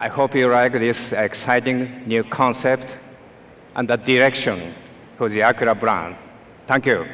I hope you like this exciting new concept and the direction for the Acura brand. Thank you.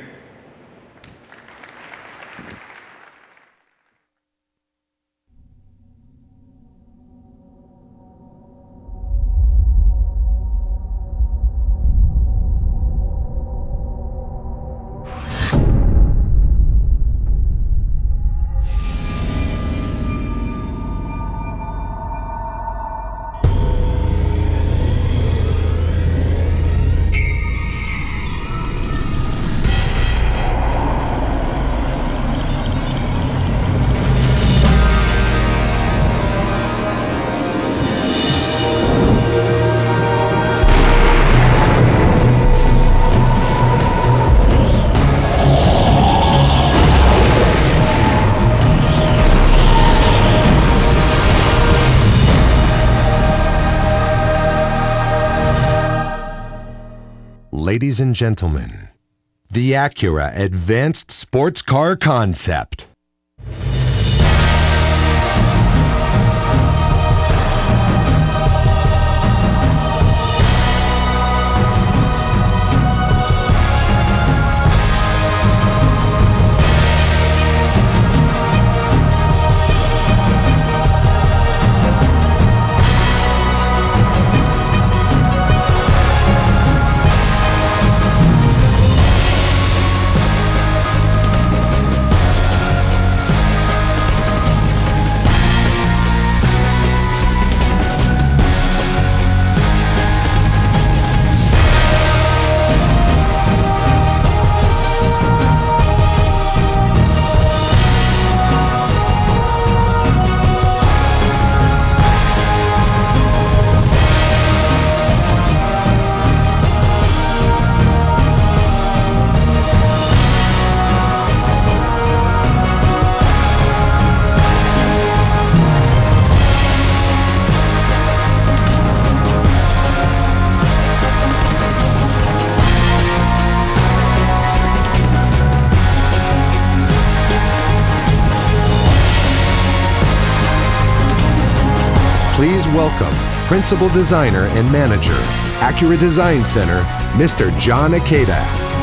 Ladies and gentlemen, the Acura Advanced Sports Car Concept. Please welcome Principal Designer and Manager, Acura Design Center, Mr. Jon Ikeda.